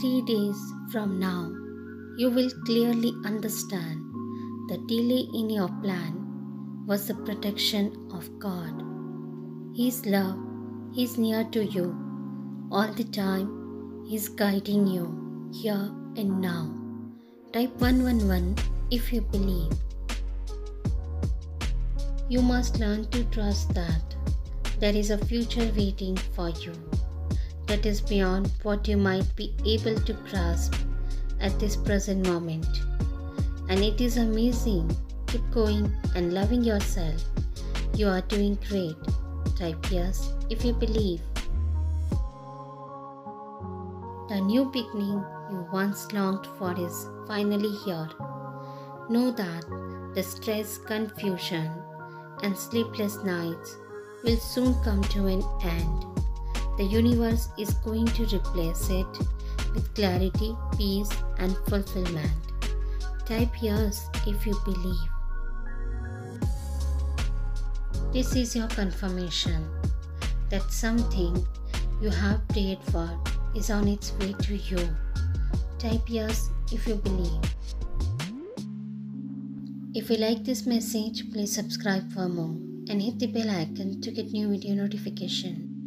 three days from now, you will clearly understand the delay in your plan was the protection of God. His love is near to you all the time, He is guiding you here and now. Type 111 if you believe. You must learn to trust that there is a future waiting for you that is beyond what you might be able to grasp at this present moment. And it is amazing. Keep going and loving yourself. You are doing great. Type yes if you believe. The new beginning you once longed for is finally here. Know that the stress, confusion, and sleepless nights will soon come to an end. The universe is going to replace it with clarity, peace, and fulfillment. Type yes if you believe. This is your confirmation that something you have prayed for is on its way to you. Type yes if you believe. If you like this message, please subscribe for more and hit the bell icon to get new video notification.